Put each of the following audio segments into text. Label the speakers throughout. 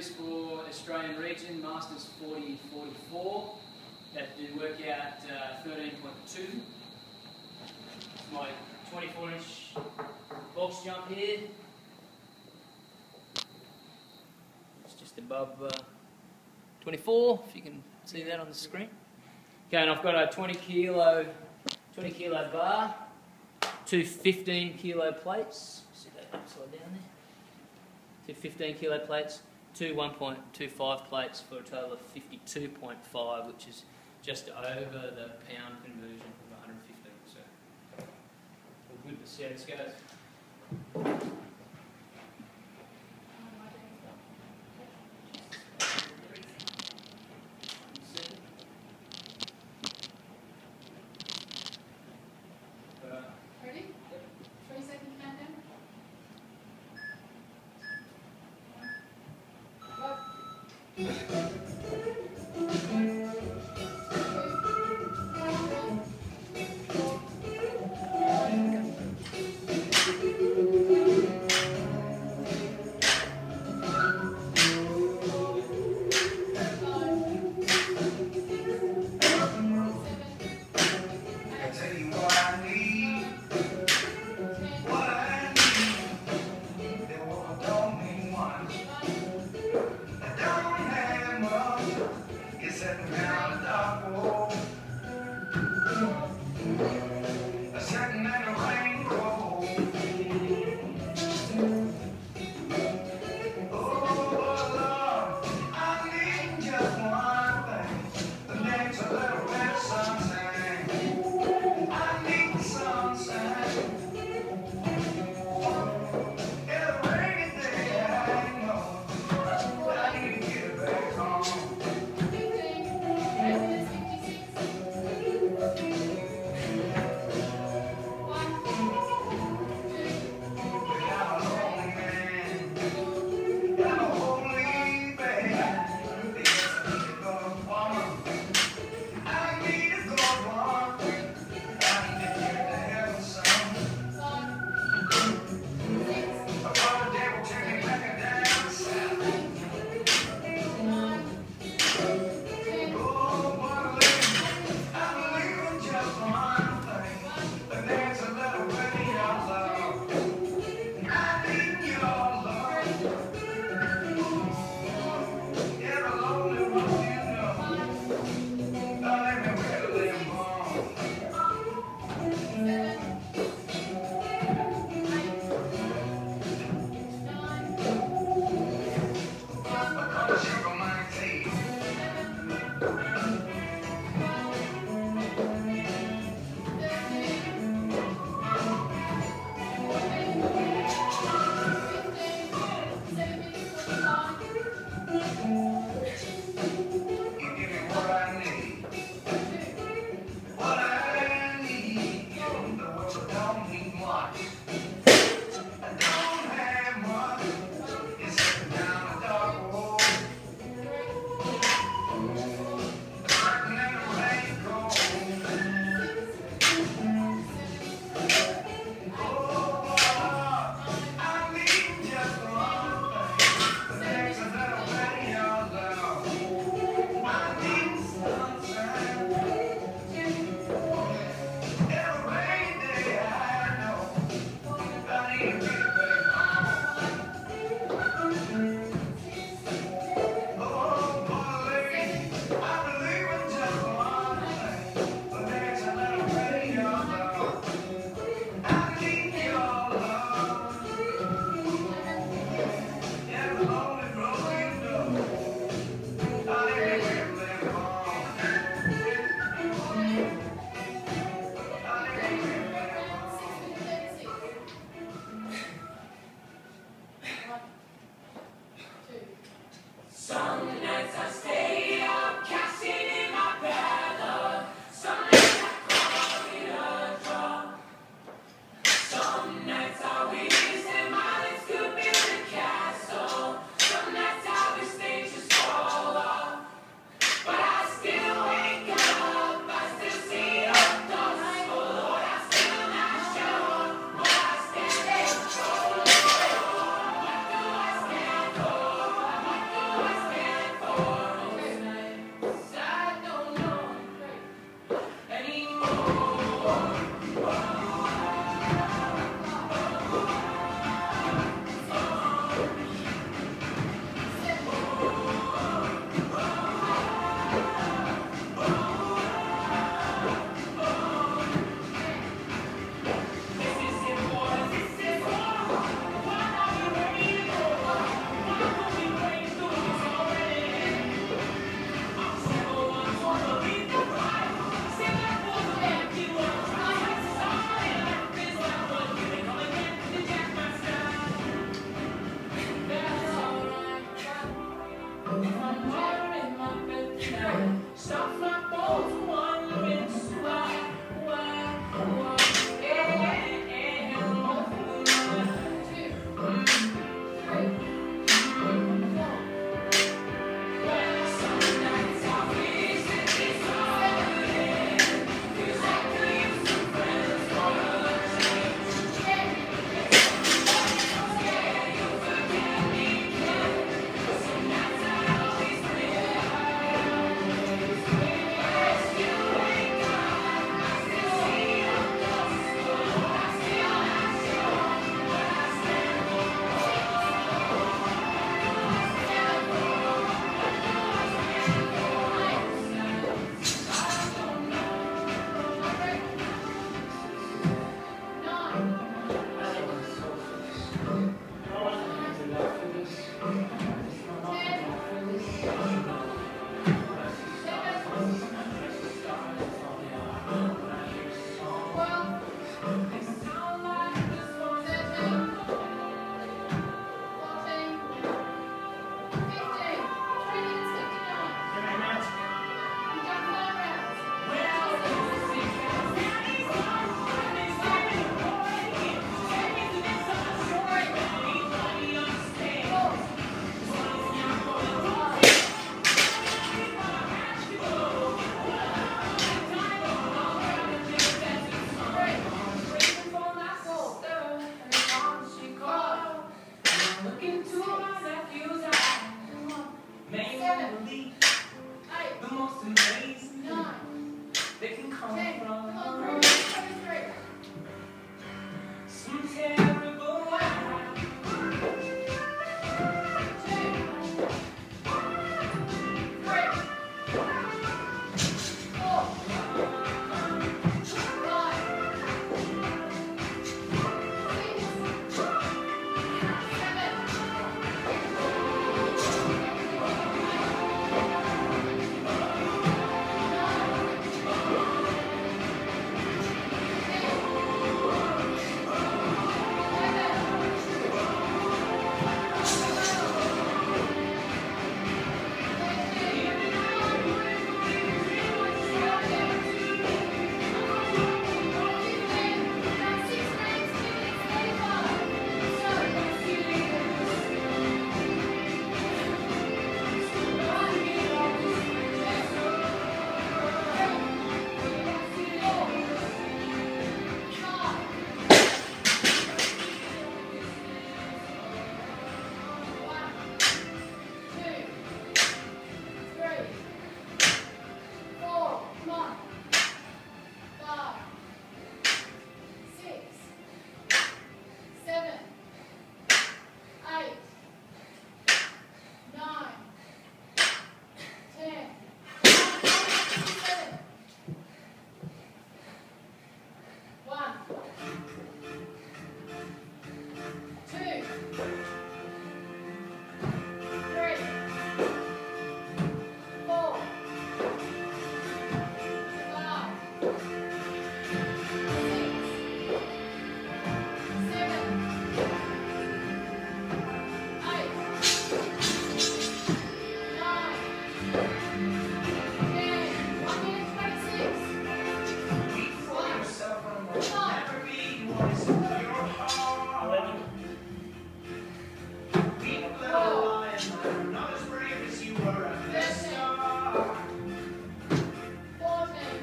Speaker 1: for Australian region, Masters 40 44. That did work out uh, 13.2. My 24 inch box jump here. It's just above uh, 24, if you can see that on the screen. Okay, and I've got a 20 kilo, 20 kilo bar, two 15 kilo plates. See that upside down there? Two 15 kilo plates, two 1.25 plates for a total of 52.5, which is just over the pound conversion of 115. So, we're good to see how this goes.
Speaker 2: box.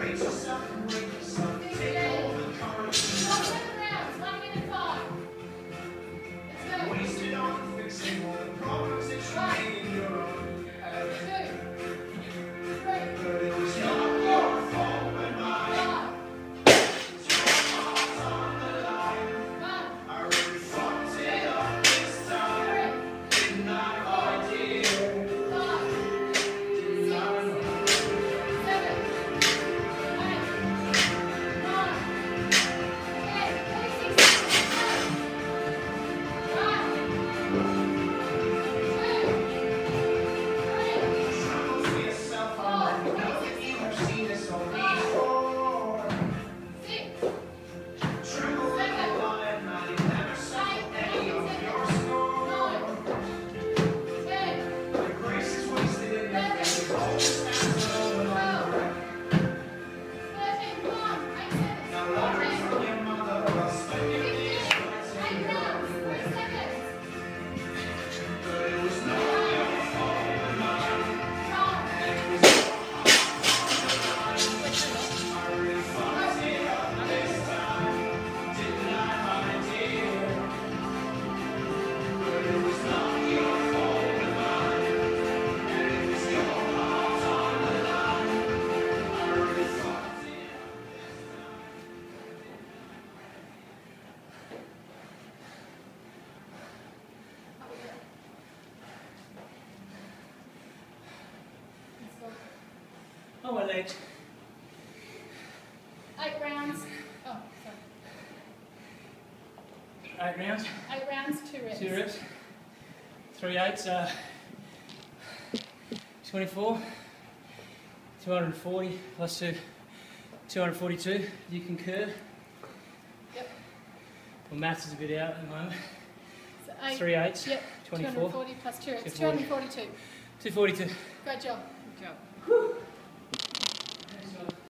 Speaker 3: Brace yourself it.
Speaker 2: Eight rounds.
Speaker 1: Oh,
Speaker 2: sorry.
Speaker 1: Eight rounds.
Speaker 2: Eight rounds, two reps.
Speaker 1: Two reps. Three eights are 24, 240 plus two, 242. Do you concur?
Speaker 2: Yep.
Speaker 1: Well, maths is a bit out at the moment.
Speaker 2: Eight,
Speaker 1: Three eights.
Speaker 2: Yep.
Speaker 1: 24.
Speaker 2: 240 plus two reps. 242.
Speaker 1: 242.
Speaker 2: Great job.
Speaker 1: Good job. Whew.